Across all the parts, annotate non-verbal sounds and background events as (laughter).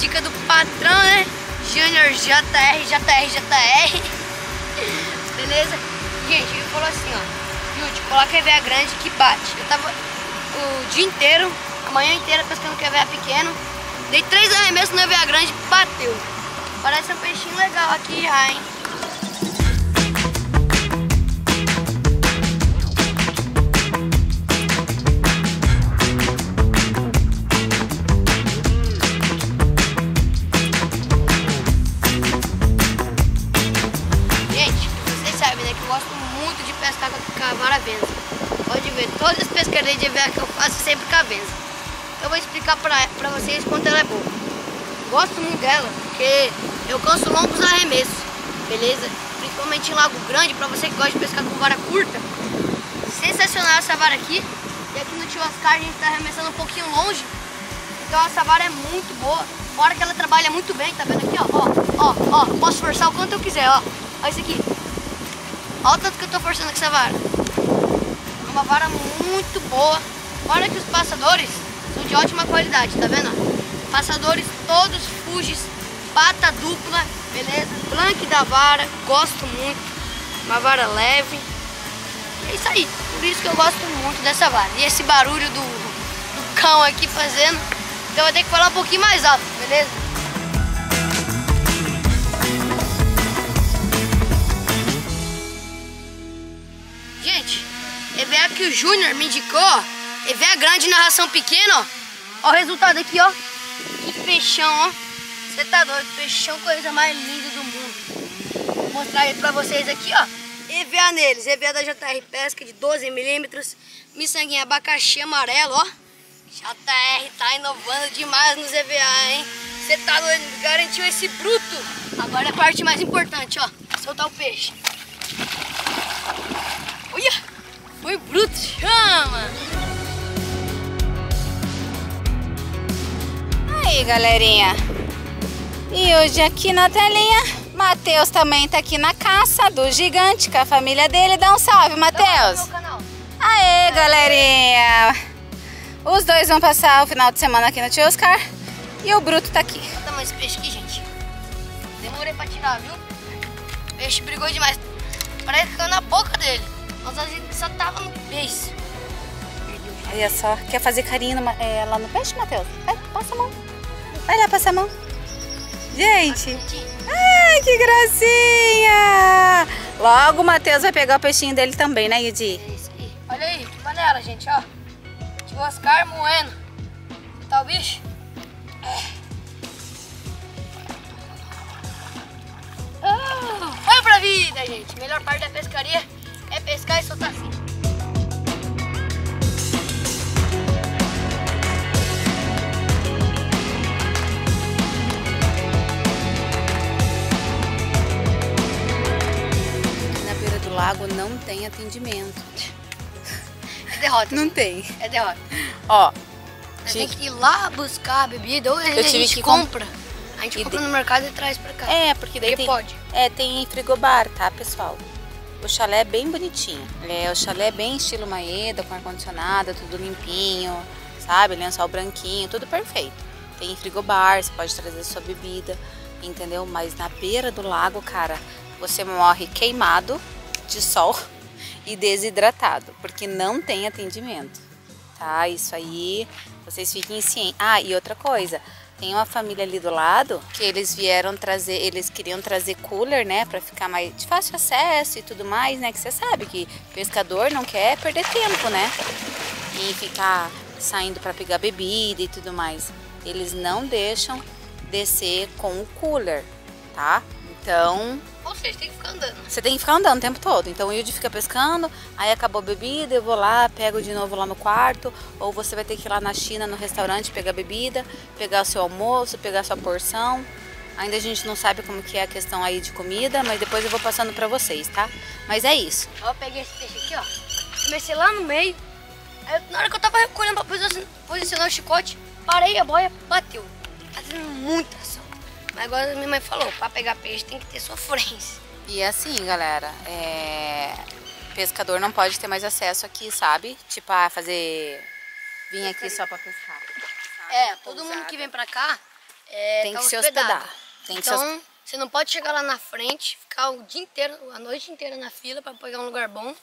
Dica do patrão, né? Junior JR, JR, JR. (laughs) Beleza? Gente, ele falou assim, ó. Jude, coloca EVA grande que bate. Eu tava o dia inteiro, a manhã inteira pescando com EVA pequeno. Dei três arremessos no EVA grande, bateu. Parece um peixinho legal aqui já, hein? Todas as pescarias de EVA que eu faço sempre com a venza. Eu vou explicar pra, pra vocês quanto ela é boa. Gosto muito dela, porque eu canso longos arremessos, beleza? Principalmente em lago grande, pra você que gosta de pescar com vara curta. Sensacional essa vara aqui. E aqui no Tio Oscar a gente tá arremessando um pouquinho longe. Então essa vara é muito boa. Fora que ela trabalha muito bem, tá vendo aqui, ó? Ó, ó, ó. Posso forçar o quanto eu quiser, ó. Olha isso aqui. Olha o tanto que eu tô forçando com essa vara. Uma vara muito boa. Fora que os passadores são de ótima qualidade, tá vendo? Passadores todos Fugis, pata dupla, beleza? Blank da vara, gosto muito. Uma vara leve. É isso aí. Por isso que eu gosto muito dessa vara. E esse barulho do, do cão aqui fazendo. Então vou ter que falar um pouquinho mais alto, beleza? EVA que o Júnior me indicou, ó. EVA grande na ração pequena, ó. Ó o resultado aqui, ó. Que peixão, ó. Você tá doido, peixão, coisa mais linda do mundo. Vou mostrar ele pra vocês aqui, ó. EVA neles, EVA da JR Pesca de 12 milímetros. Miçanguinha abacaxi amarelo, ó. JR tá inovando demais nos EVA, hein? Você tá doido, garantiu esse bruto. Agora é a parte mais importante, ó. Soltar o peixe. Galerinha. E hoje aqui na telinha, Matheus também tá aqui na caça do gigante com a família dele. Dá um salve, Matheus. Aê, galerinha. Os dois vão passar o final de semana aqui no Tio Oscar. E o Bruto tá aqui. Olha o tamanho desse peixe aqui, gente. Demorei pra tirar, viu? O peixe brigou demais. Parece que caiu na boca dele. Mas a gente só tava no peixe. Olha só, quer fazer carinho no é, lá no peixe, Matheus? Vai, passa a mão. Vai lá, passa a mão. Gente, ai, que gracinha. Logo o Matheus vai pegar o peixinho dele também, né, Yudi? Olha aí, que panela, gente, ó. Tio Oscar moendo. Tá o bicho? É. Ah, foi pra vida, gente. Melhor parte da pescaria é pescar e soltar. Lago não tem atendimento. É derrota. Não tem. É derrota. Ó, Você tem que ir lá buscar a bebida ou a gente que com- compra. A gente E compra de- no mercado e traz pra cá. é, porque daí Porque tem, pode. É, tem frigobar, tá, pessoal? O chalé é bem bonitinho. É, o chalé é bem estilo Maeda, com ar-condicionado, tudo limpinho, sabe? Lençol branquinho, tudo perfeito. Tem frigobar, você pode trazer sua bebida, entendeu? Mas na beira do lago, cara, você morre queimado de sol (laughs) e desidratado, porque não tem atendimento, tá? Isso aí, vocês fiquem cientes. Ah, e outra coisa, tem uma família ali do lado que eles vieram trazer, eles queriam trazer cooler, né, Pra ficar mais de fácil acesso e tudo mais, né? Que você sabe que pescador não quer perder tempo, né? E ficar saindo pra pegar bebida e tudo mais. Eles não deixam descer com o cooler, tá? Então, Ou seja, tem que ficar andando. você tem que ficar andando o tempo todo. Então o Yudi fica pescando, aí acabou a bebida, eu vou lá, pego de novo lá no quarto. Ou você vai ter que ir lá na China, no restaurante, pegar bebida, pegar o seu almoço, pegar a sua porção. Ainda a gente não sabe como que é a questão aí de comida, mas depois eu vou passando pra vocês, tá? Mas é isso. Ó, eu peguei esse peixe aqui, ó. Comecei lá no meio. Aí, na hora que eu tava recolhendo pra posi- posicionar o chicote, parei a boia, bateu. Tá tendo muita. Agora minha mãe falou, pra pegar peixe tem que ter sofrência. E assim, galera, é... pescador não pode ter mais acesso aqui, sabe? Tipo, a fazer... vir aqui só pra pescar, É, todo mundo que vem pra cá é, Tem tá que se hospedar. Tem que se então, você não pode chegar lá na frente, ficar o dia inteiro, a noite inteira na fila pra pegar um lugar bom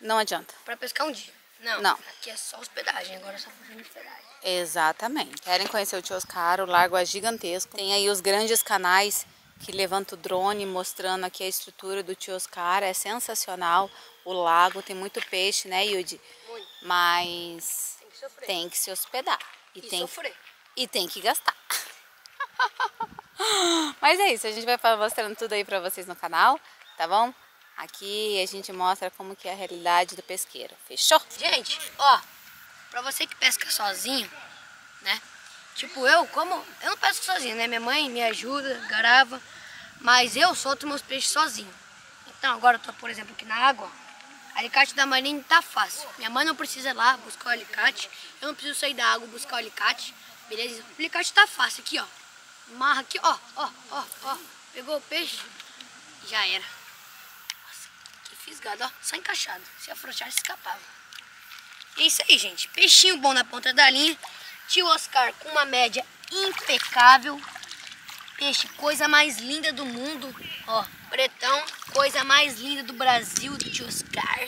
Não adianta. pra pescar um dia. Não, Não. aqui é só hospedagem, agora é só fazendo hospedagem. Exatamente. Querem conhecer o Tio Oscar, o lago é gigantesco. Tem aí os grandes canais que levantam o drone mostrando aqui a estrutura do Tio Oscar. É sensacional. O lago tem muito peixe, né, Yudi? Muito. Mas Tem que sofrer. tem que se hospedar. E, E tem, sofrer. e tem que gastar. (laughs) Mas é isso, a gente vai mostrando tudo aí pra vocês no canal, tá bom? Aqui a gente mostra como que é a realidade do pesqueiro. Fechou? Gente, ó, pra você que pesca sozinho, né? Tipo, eu, como. Eu não pesco sozinho, né? Minha mãe me ajuda, grava, mas eu solto meus peixes sozinho. Então, agora eu tô, por exemplo, aqui na água. Alicate da marinha tá fácil. Minha mãe não precisa ir lá buscar o alicate. Eu não preciso sair da água buscar o alicate. Beleza? O alicate tá fácil aqui, ó. Marra aqui, ó, ó, ó, ó. Pegou o peixe, já era. Fisgado, ó. Só encaixado. Se afrouxar, escapava. É isso aí, gente. Peixinho bom na ponta da linha. Tio Oscar com uma média impecável. Peixe, coisa mais linda do mundo. Ó, pretão, coisa mais linda do Brasil, do tio Oscar.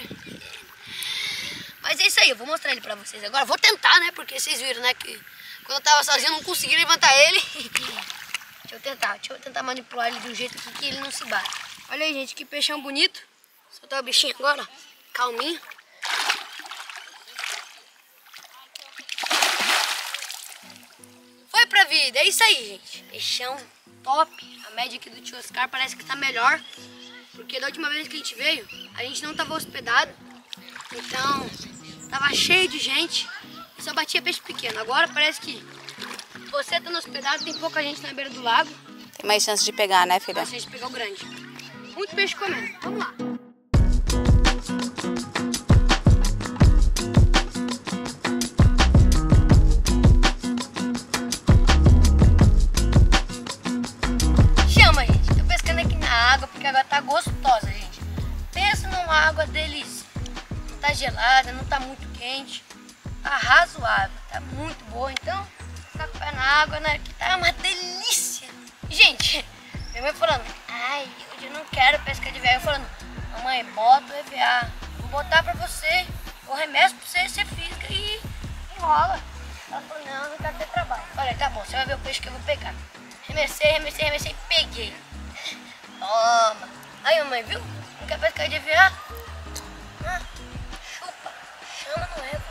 Mas é isso aí, eu vou mostrar ele pra vocês agora. Vou tentar, né? Porque vocês viram, né? Que quando eu tava sozinho eu não consegui levantar ele. (laughs) deixa eu tentar, deixa eu tentar manipular ele de um jeito que ele não se bate. Olha aí, gente, que peixão bonito. Soltar o bichinho agora, calminho. Foi pra vida, é isso aí, gente. Peixão top. A média aqui do tio Oscar parece que tá melhor. Porque da última vez que a gente veio, a gente não tava hospedado. Então, tava cheio de gente. E só batia peixe pequeno. Agora parece que você tá no hospedado, tem pouca gente na beira do lago. Tem mais chance de pegar, né, filha? Mas a gente pegar o grande. Muito peixe comendo. Vamos lá. Tá gostosa, gente. Pensa numa água delícia. Não tá gelada, não tá muito quente. Tá razoável, tá muito boa. Então, tá com o pé na água, né? Que tá uma delícia. Gente, minha mãe falando, ai, hoje eu não quero pescar de velho. Eu falando, mamãe, bota o EVA. Vou botar pra você. Eu remesso pra você, você fisga e enrola. Ela falou, não, não quero ter trabalho. Olha, tá bom, você vai ver o peixe que eu vou pegar. Remessei, remessei, remessei, peguei. Toma. Aí, mamãe, viu? Não quer pescar de EVA? Ah, chupa. Chama no EVA.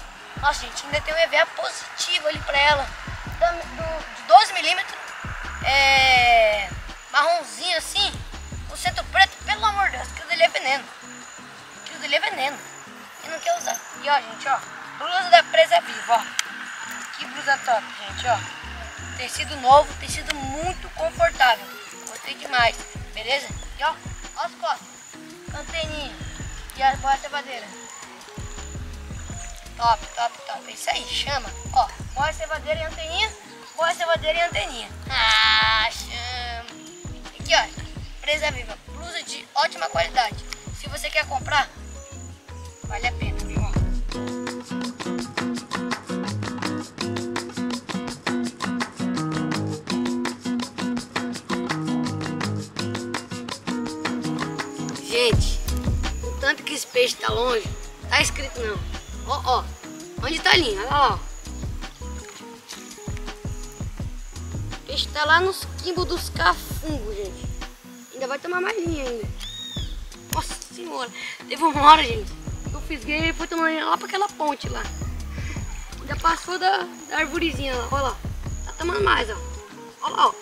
Nossa, gente, ainda tem um EVA positivo ali pra ela. Do- De 12 milímetros. É... Marronzinho assim. O centro preto, pelo amor de Deus, aquilo dele é veneno. Aquilo dele é veneno. E não quer usar. E ó, gente, ó. Blusa da presa viva, ó. Que blusa top, gente, ó. Tecido novo, tecido muito confortável. Gostei demais, beleza? E ó, ó as costas. Anteninha. E a boia cevadeira. Top, top, top. É isso aí, chama. Ó, boia cevadeira e anteninha. Boia cevadeira e anteninha. Ah, chama. Aqui, ó. Presa viva. Blusa de ótima qualidade. Se você quer comprar, vale a pena, peixe tá longe, tá escrito não. Ó, ó, onde tá a linha? Olha lá, ó. O peixe tá lá nos quimbos dos cafungos, gente. Ainda vai tomar mais linha ainda. Nossa senhora, teve uma hora, gente, eu fisguei ele foi tomando linha lá pra aquela ponte lá. Ainda passou da, da arvorezinha lá, olha lá. Tá tomando mais, ó. Olha lá, ó.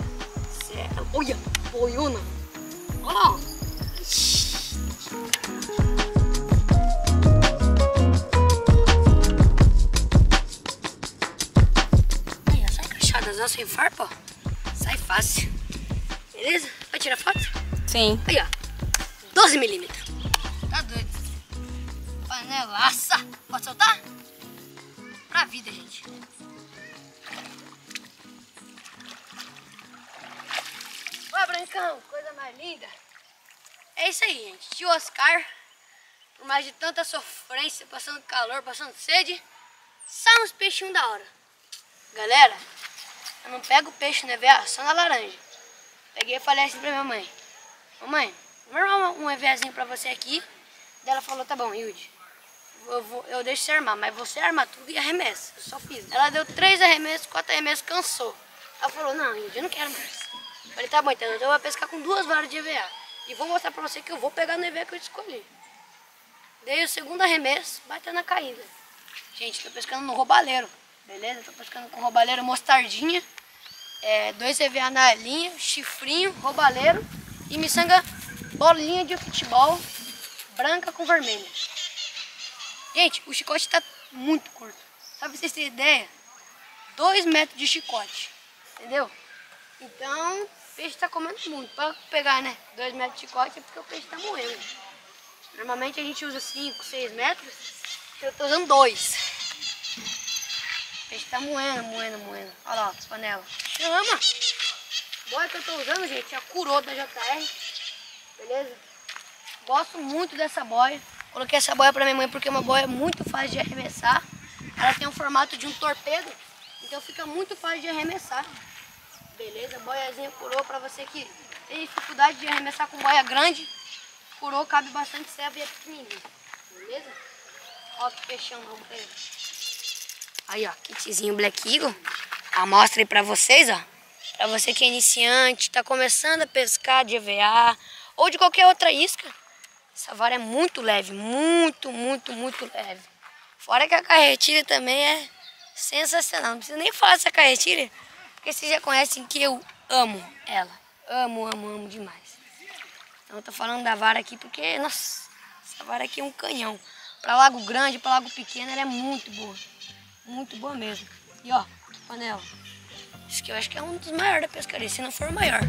Cê- Olha, boiuna. Olha lá, ó, ó, sem farpa, ó. Sai fácil. Beleza? Vai tirar foto? Sim. Aí, ó. 12 milímetros. Tá doido. Panelaça. Pode soltar? Pra vida, gente. Ué, Brancão, coisa mais linda. É isso aí, gente. Tio Oscar, por mais de tanta sofrência, passando calor, passando sede, sai uns peixinhos da hora. Galera, Eu não pego peixe no EVA, só na laranja. Peguei e falei assim pra minha mãe. Mamãe, vou armar um EVAzinho pra você aqui. Daí ela falou, tá bom, Hilde. Eu, vou, eu deixo você armar, mas você arma tudo e arremessa. Eu só fiz. Ela deu três arremessos, quatro arremessos, cansou. Ela falou, não, Hilde, eu não quero mais. Eu falei, tá bom, então eu vou pescar com duas varas de EVA. E vou mostrar pra você que eu vou pegar no EVA que eu escolhi. Dei o segundo arremesso, bateu na caída. Gente, tô pescando no roubalheiro, Beleza? Tô pescando com roubaleiro mostardinha. É, dois EVA na linha, chifrinho, roubaleiro e miçanga bolinha de futebol branca com vermelha. Gente, o chicote tá muito curto. Sabe pra vocês terem ideia? Dois metros de chicote. Entendeu? Então, o peixe tá comendo muito. Pra pegar, né? Dois metros de chicote é porque o peixe tá morrendo. Normalmente a gente usa 5, 6 metros. Eu tô usando dois gente tá moendo, moendo, moendo. Olha lá, as panelas. Chama! boia que eu tô usando, gente, é a curou da JR. Beleza? Gosto muito dessa boia. Coloquei essa boia pra minha mãe porque é uma boia é muito fácil de arremessar. Ela tem o formato de um torpedo, então fica muito fácil de arremessar. Beleza? Boiazinha curou pra você que tem dificuldade de arremessar com boia grande. Curou, cabe bastante serva e é pequenininho. Beleza? Ó, fechando o Aí, ó, kitzinho Black Eagle. Amostra aí pra vocês, ó. Pra você que é iniciante, tá começando a pescar de EVA ou de qualquer outra isca. Essa vara é muito leve, muito, muito, muito leve. Fora que a carretilha também é sensacional. Não precisa nem falar dessa carretilha, porque vocês já conhecem que eu amo ela. Amo, amo, amo demais. Então eu tô falando da vara aqui porque, nossa, essa vara aqui é um canhão. Para lago grande, para lago pequeno, ela é muito boa. Muito boa mesmo. E ó, panela. Isso que eu acho que é um dos maiores da pescaria, se não for o maior.